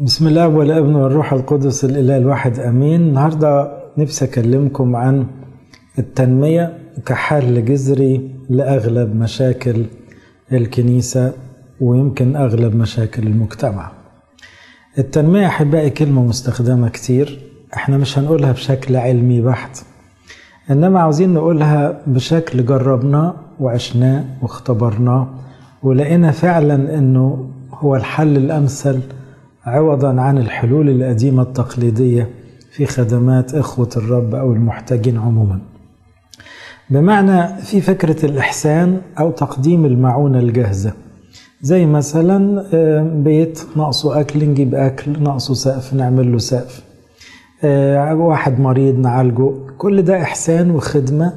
بسم الله والابن والروح القدس الإله الواحد آمين. النهارده نفسي أكلمكم عن التنمية كحل جذري لأغلب مشاكل الكنيسة ويمكن أغلب مشاكل المجتمع. التنمية أحبائي كلمة مستخدمة كتير إحنا مش هنقولها بشكل علمي بحت إنما عاوزين نقولها بشكل جربناه وعشناه واختبرناه ولقينا فعلا إنه هو الحل الأمثل عوضا عن الحلول القديمه التقليدية في خدمات إخوة الرب أو المحتاجين عموما. بمعنى في فكرة الإحسان أو تقديم المعونة الجاهزة. زي مثلا بيت ناقصه أكل نجيب أكل، ناقصه سقف نعمل له سقف. واحد مريض نعالجه، كل ده إحسان وخدمة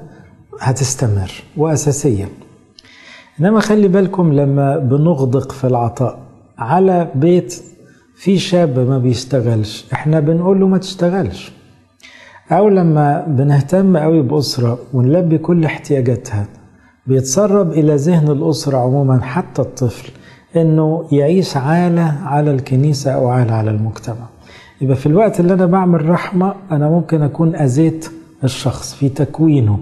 هتستمر وأساسية. إنما خلي بالكم لما بنغدق في العطاء على بيت في شاب ما بيشتغلش إحنا بنقول له ما تشتغلش. أو لما بنهتم قوي بأسرة ونلبي كل احتياجاتها بيتسرب إلى ذهن الأسرة عموما حتى الطفل إنه يعيش عالة على الكنيسة أو عالة على المجتمع. يبقى في الوقت اللي أنا بعمل رحمة أنا ممكن أكون أذيت الشخص في تكوينه.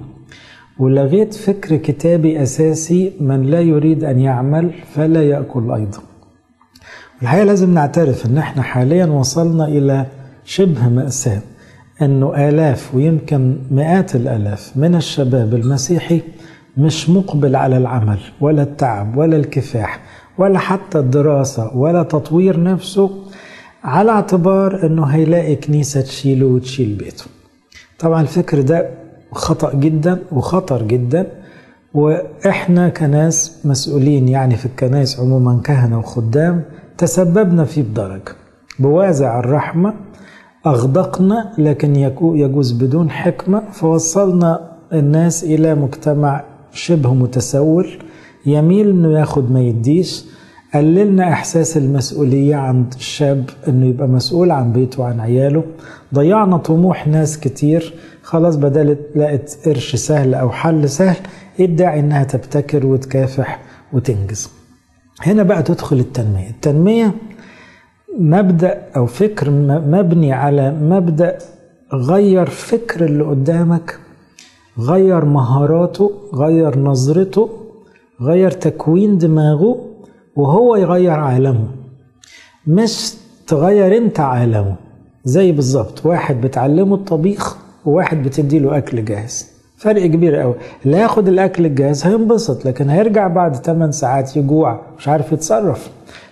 ولغيت فكر كتابي أساسي من لا يريد أن يعمل فلا يأكل أيضا. الحقيقة لازم نعترف إن إحنا حاليا وصلنا إلى شبه مأساة إنه آلاف ويمكن مئات الآلاف من الشباب المسيحي مش مقبل على العمل ولا التعب ولا الكفاح ولا حتى الدراسة ولا تطوير نفسه على اعتبار إنه هيلاقي كنيسة تشيله وتشيل بيته. طبعا الفكر ده خطأ جدا وخطر جدا وإحنا كناس مسؤولين يعني في الكنائس عموما كهنة وخدام تسببنا فيه بدرجة بوازع الرحمة أغدقنا لكن يجوز بدون حكمة. فوصلنا الناس إلى مجتمع شبه متسول. يميل إنه ياخد ما يديش. قللنا إحساس المسؤولية عند الشاب إنه يبقى مسؤول عن بيته وعن عياله. ضيعنا طموح ناس كتير. خلاص بدل لقت قرش سهل أو حل سهل ادعي إنها تبتكر وتكافح وتنجز. هنا بقى تدخل التنمية. التنمية مبدأ أو فكر مبني على مبدأ غير فكر اللي قدامك غير مهاراته غير نظرته غير تكوين دماغه وهو يغير عالمه. مش تغير أنت عالمه. زي بالظبط واحد بتعلمه الطبيخ وواحد بتديله أكل جاهز. فرق كبير قوي. اللي هياخد الأكل الجاهز هينبسط لكن هيرجع بعد 8 ساعات يجوع مش عارف يتصرف.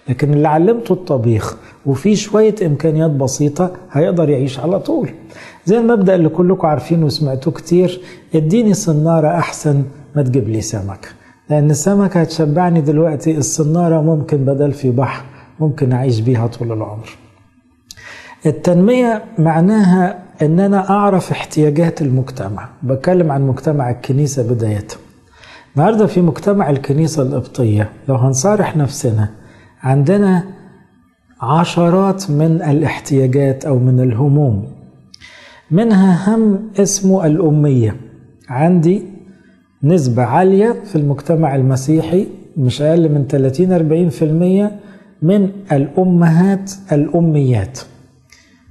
لكن اللي علمته الطبيخ وفي شوية إمكانيات بسيطة هيقدر يعيش على طول. زي المبدأ اللي كلكم عارفينه وسمعتوه كتير اديني صنارة أحسن ما تجيب لي سمك. لأن السمك هتشبعني دلوقتي الصنارة ممكن بدل في بحر ممكن أعيش بيها طول العمر. التنمية معناها إن أنا أعرف احتياجات المجتمع. بتكلم عن مجتمع الكنيسة بدايه النهارده في مجتمع الكنيسة القبطية لو هنصارح نفسنا عندنا عشرات من الاحتياجات أو من الهموم. منها هم اسمه الأمية. عندي نسبة عالية في المجتمع المسيحي مش أقل من 30 40% من الأمهات الأميات.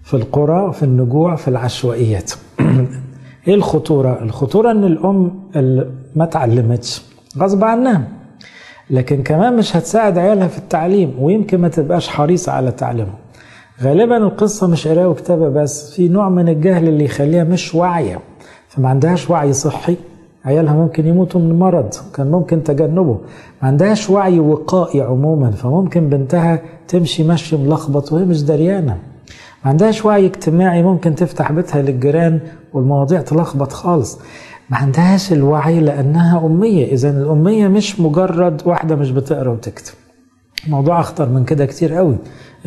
في القرى في النجوع في العشوائيات. إيه الخطورة؟ الخطورة إن الأم ما اتعلمتش غصب عنها. لكن كمان مش هتساعد عيالها في التعليم ويمكن ما تبقاش حريصة على تعليمهم. غالبا القصة مش قرايه وكتابة بس في نوع من الجهل اللي يخليها مش واعية. فما عندهاش وعي صحي. عيالها ممكن يموتوا من مرض كان ممكن تجنبه. ما عندهاش وعي وقائي عموما فممكن بنتها تمشي مشي ملخبط وهي مش دريانة. ما عندهاش وعي اجتماعي ممكن تفتح بيتها للجيران والمواضيع تلخبط خالص. ما عندهاش الوعي لأنها أمية. اذا الأمية مش مجرد واحدة مش بتقرأ وتكتب. موضوع أخطر من كده كتير قوي.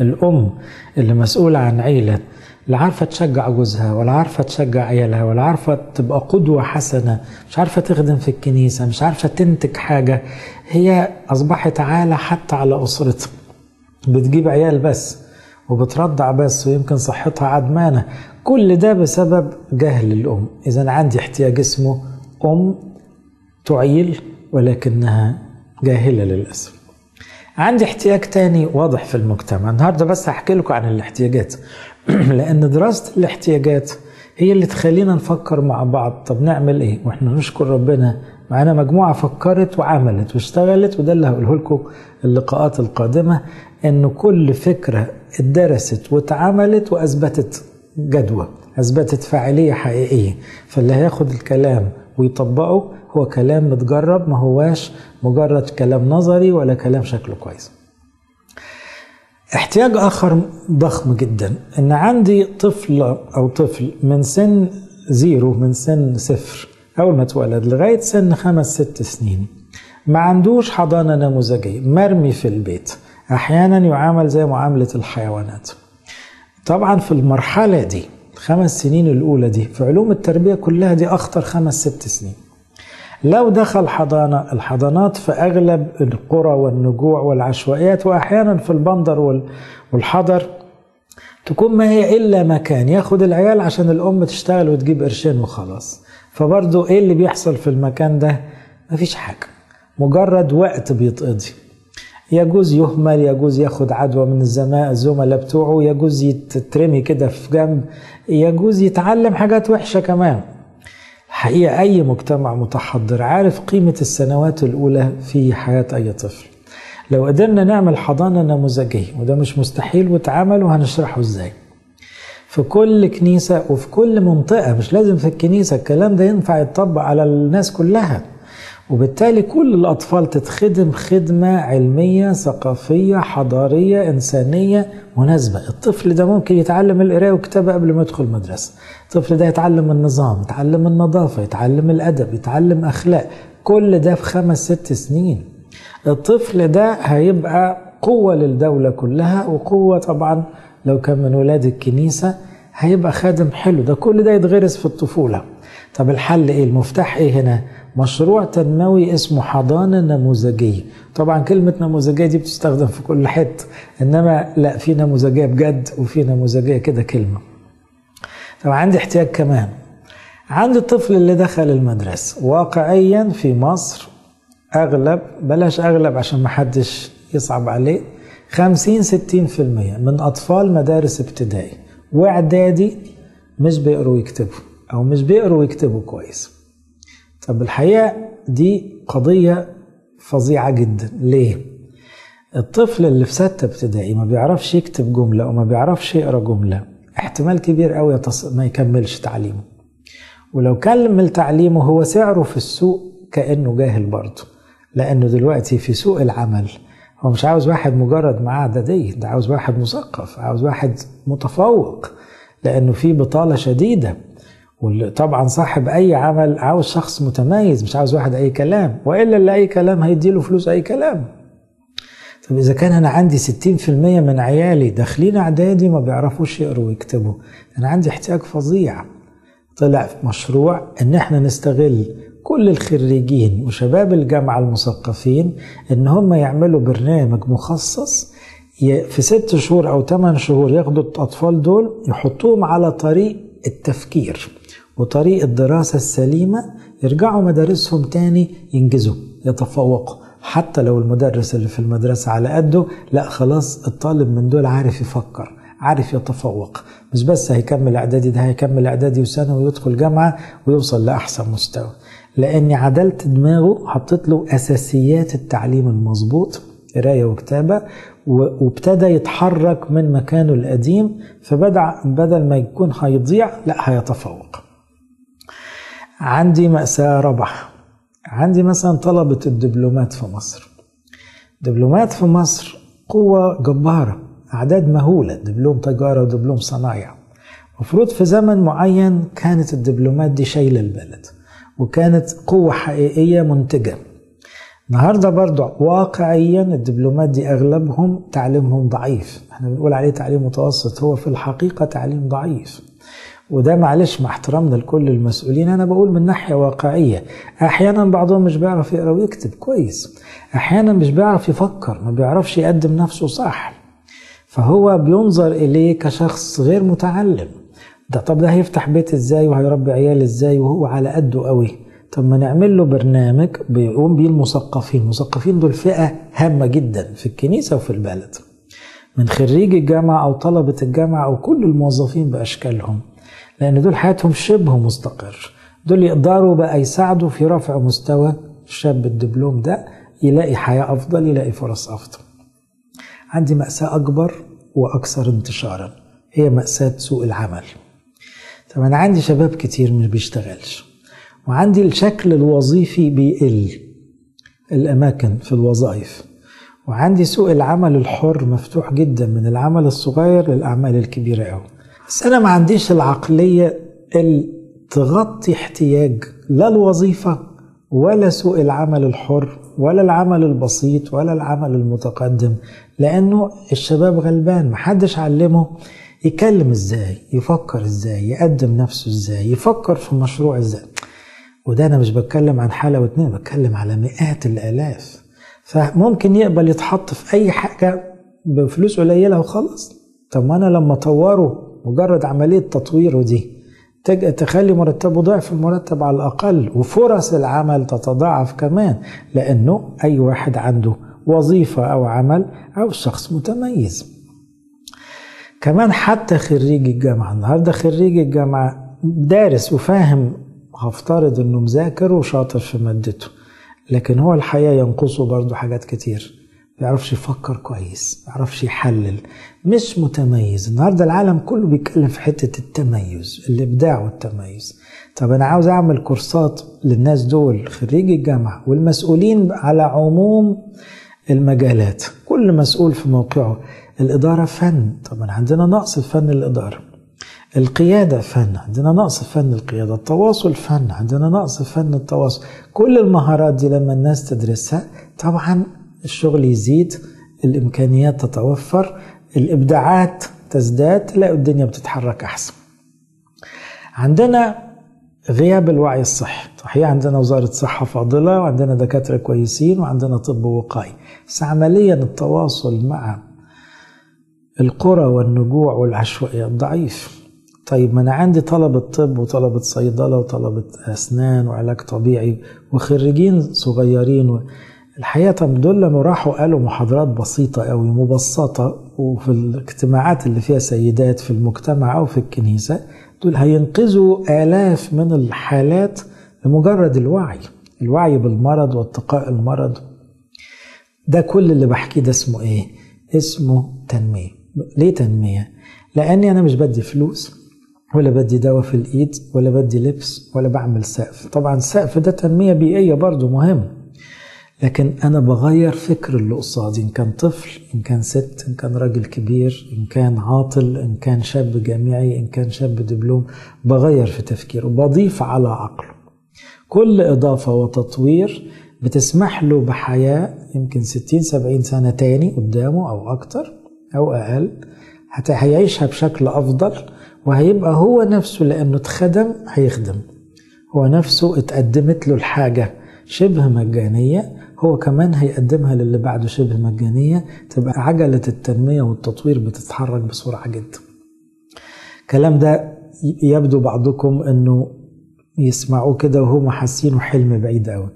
الأم اللي مسؤولة عن عيلة لا عارفة تشجع جوزها ولا عارفة تشجع عيالها ولا عارفة تبقى قدوة حسنة مش عارفة تخدم في الكنيسة مش عارفة تنتج حاجة. هي أصبحت عالة حتى على أسرتها. بتجيب عيال بس. وبترضع بس ويمكن صحتها عدمانة. كل ده بسبب جهل الأم. إذا عندي احتياج اسمه أم تعيل ولكنها جاهلة للأسف. عندي احتياج تاني واضح في المجتمع. النهارده بس هحكي لكم عن الاحتياجات. لأن دراسة الاحتياجات هي اللي تخلينا نفكر مع بعض. طب نعمل إيه؟ وإحنا نشكر ربنا معانا مجموعة فكرت وعملت واشتغلت وده اللي هقوله لكم اللقاءات القادمة إن كل فكرة اتدرست واتعملت وأثبتت جدوى أثبتت فاعلية حقيقية. فاللي هياخد الكلام ويطبقه هو كلام متجرب ما هواش مجرد كلام نظري ولا كلام شكله كويس. احتياج آخر ضخم جدا إن عندي طفل أو طفل من سن زيرو من سن صفر أول ما اتولد لغاية سن خمس ست سنين. ما عندوش حضانة نموذجية مرمي في البيت. أحيانا يعامل زي معاملة الحيوانات. طبعا في المرحلة دي الخمس سنين الأولى دي في علوم التربية كلها دي أخطر خمس ست سنين. لو دخل حضانة الحضانات في أغلب القرى والنجوع والعشوائيات وأحيانا في البندر والحضر تكون ما هي إلا مكان. ياخد العيال عشان الأم تشتغل وتجيب قرشين وخلاص. فبرضه إيه اللي بيحصل في المكان ده؟ مفيش حاجة. مجرد وقت بيتقضي. يجوز يهمل يجوز ياخد عدوى من الزملاء بتوعه يجوز يترمي كده في جنب يجوز يتعلم حاجات وحشة كمان. حقيقة أي مجتمع متحضر عارف قيمة السنوات الأولى في حياة أي طفل. لو قدرنا نعمل حضانة نموذجية وده مش مستحيل واتعمل وهنشرحه إزاي. في كل كنيسة وفي كل منطقة مش لازم في الكنيسة الكلام ده ينفع يتطبق على الناس كلها. وبالتالي كل الأطفال تتخدم خدمة علمية ثقافية حضارية إنسانية مناسبة. الطفل ده ممكن يتعلم القراءة والكتابة قبل ما يدخل المدرسة. الطفل ده يتعلم النظام يتعلم النظافة يتعلم الأدب يتعلم أخلاق. كل ده في خمس ست سنين. الطفل ده هيبقى قوة للدولة كلها وقوة طبعا لو كان من ولاد الكنيسة هيبقى خادم حلو. ده كل ده يتغرس في الطفولة. طب الحل إيه؟ المفتاح إيه هنا؟ مشروع تنموي اسمه حضانة نموذجية. طبعا كلمة نموذجية دي بتستخدم في كل حتة إنما لا في نموذجية بجد وفي نموذجية كده كلمة. طب عندي احتياج كمان. عندي الطفل اللي دخل المدرسة. واقعيا في مصر أغلب بلاش أغلب عشان محدش يصعب عليه 50 60% من أطفال مدارس ابتدائي وإعدادي مش بيقروا ويكتبوا أو مش بيقروا ويكتبوا كويس طب الحقيقة دي قضية فظيعة جدا ليه؟ الطفل اللي في ستة ابتدائي ما بيعرفش يكتب جملة وما بيعرفش يقرأ جملة احتمال كبير قوي. ما يكملش تعليمه ولو كمل تعليمه هو سعره في السوق كأنه جاهل برضه لأنه دلوقتي في سوق العمل هو مش عاوز واحد مجرد معاه إعدادية ده عاوز واحد مثقف عاوز واحد متفوق لأنه في بطالة شديدة. وطبعا صاحب أي عمل عاوز شخص متميز مش عاوز واحد أي كلام وإلا اللي أي كلام هيديله فلوس أي كلام. طب إذا كان أنا عندي 60% من عيالي داخلين أعدادي ما بيعرفوش يقروا ويكتبوا. أنا عندي احتياج فظيع. طلع مشروع إن إحنا نستغل كل الخريجين وشباب الجامعة المثقفين إن هم يعملوا برنامج مخصص في ست شهور أو ثمان شهور ياخدوا الأطفال دول يحطوهم على طريق التفكير وطريق الدراسة السليمة يرجعوا مدارسهم تاني ينجزوا يتفوقوا. حتى لو المدرس اللي في المدرسة على قده لا خلاص الطالب من دول عارف يفكر عارف يتفوق. مش بس هيكمل إعدادي ده هيكمل إعدادي وثانوي ويدخل جامعة ويوصل لأحسن مستوى. لأني عدلت دماغه حطيت له أساسيات التعليم المظبوط قراية وكتابة وابتدى يتحرك من مكانه القديم فبدأ بدل ما يكون هيضيع لا هيتفوق. عندي مأساة ربح عندي مثلا طلبة الدبلومات في مصر. دبلومات في مصر قوة جبارة أعداد مهولة دبلوم تجارة ودبلوم صنايع. مفروض في زمن معين كانت الدبلومات دي شايلة البلد. وكانت قوة حقيقية منتجة. النهاردة برضو واقعيا الدبلومات دي أغلبهم تعليمهم ضعيف. إحنا بنقول عليه تعليم متوسط هو في الحقيقة تعليم ضعيف. وده معلش مع احترامنا لكل المسؤولين أنا بقول من ناحية واقعية. أحيانا بعضهم مش بيعرف يقرأ ويكتب كويس. أحيانا مش بيعرف يفكر ما بيعرفش يقدم نفسه صح. فهو بينظر إليه كشخص غير متعلم. ده طب ده هيفتح بيت إزاي وهيربي عيال إزاي وهو على قده قوي؟ طب ما نعمل له برنامج بيقوم بيه المثقفين. المثقفين دول فئة هامة جدا في الكنيسة وفي البلد. من خريج الجامعة أو طلبة الجامعة أو كل الموظفين بأشكالهم. لأن دول حياتهم شبه مستقر. دول يقدروا بقى يساعدوا في رفع مستوى الشاب الدبلوم ده يلاقي حياة أفضل يلاقي فرص أفضل. عندي مأساة أكبر وأكثر انتشارا. هي مأساة سوق العمل. طب أنا عندي شباب كتير مش بيشتغلش وعندي الشكل الوظيفي بيقل الأماكن في الوظائف وعندي سوق العمل الحر مفتوح جدا من العمل الصغير للأعمال الكبيرة أوي. بس أنا ما عنديش العقلية اللي تغطي احتياج لا الوظيفة ولا سوق العمل الحر ولا العمل البسيط ولا العمل المتقدم لأنه الشباب غلبان محدش علمه يكلم إزاي؟ يفكر إزاي؟ يقدم نفسه إزاي؟ يفكر في مشروع إزاي؟ وده أنا مش بتكلم عن حالة واتنين بتكلم على مئات الآلاف. فممكن يقبل يتحط في أي حاجة بفلوس قليلة وخلاص. طب ما أنا لما أطوره مجرد عملية تطويره دي تخلي مرتبه ضعف المرتب على الأقل وفرص العمل تتضاعف كمان لأنه أي واحد عنده وظيفة أو عمل أو شخص متميز. كمان حتى خريج الجامعة النهاردة خريج الجامعة دارس وفاهم هفترض إنه مذاكر وشاطر في مادته لكن هو الحقيقة ينقصه برضه حاجات كتير. بيعرفش يفكر كويس بيعرفش يحلل مش متميز. النهارده العالم كله بيتكلم في حتة التميز الإبداع والتميز. طب أنا عاوز أعمل كورسات للناس دول خريج الجامعة والمسؤولين على عموم المجالات. كل مسؤول في موقعه. الإدارة فن. طبعا عندنا نقص فن الإدارة. القيادة فن. عندنا نقص فن القيادة. التواصل فن. عندنا نقص فن التواصل. كل المهارات دي لما الناس تدرسها طبعا الشغل يزيد الإمكانيات تتوفر الإبداعات تزداد تلاقي الدنيا بتتحرك أحسن. عندنا غياب الوعي الصحي صحيح عندنا وزارة صحة فاضلة وعندنا دكاترة كويسين وعندنا طب وقائي بس عمليا التواصل مع القرى والنجوع والعشوائيات ضعيف طيب ما أنا عندي طلبة طب وطلبة صيدلة وطلبة أسنان وعلاج طبيعي وخريجين صغيرين. الحقيقة طب دول لما راحوا قالوا محاضرات بسيطة أوي مبسطة وفي الاجتماعات اللي فيها سيدات في المجتمع أو في الكنيسة دول هينقذوا آلاف من الحالات لمجرد الوعي الوعي بالمرض واتقاء المرض. ده كل اللي بحكيه ده اسمه إيه؟ اسمه تنمية. ليه تنمية؟ لأني أنا مش بدي فلوس ولا بدي دواء في الإيد ولا بدي لبس ولا بعمل سقف. طبعا السقف ده تنمية بيئية برضو مهم. لكن أنا بغير فكر اللي قصادي إن كان طفل إن كان ست إن كان راجل كبير إن كان عاطل إن كان شاب جامعي إن كان شاب دبلوم بغير في تفكيره بضيف على عقله. كل إضافة وتطوير بتسمح له بحياة يمكن 60 70 سنة تاني قدامه أو أكتر أو أقل هيعيشها بشكل أفضل وهيبقى هو نفسه لأنه اتخدم هيخدم. هو نفسه اتقدمت له الحاجة. شبه مجانية. هو كمان هيقدمها للي بعده شبه مجانية. تبقى عجلة التنمية والتطوير بتتحرك بسرعة جدا. الكلام ده يبدو بعضكم إنه يسمعوه كده وهم حاسينه حلم بعيد قوي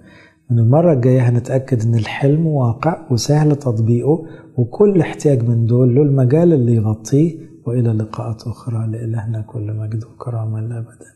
من المرة الجاية هنتأكد إن الحلم واقع وسهل تطبيقه وكل احتياج من دول له المجال اللي يغطيه. وإلى لقاءات أخرى لإلهنا كل مجد وكرامة لأبدا.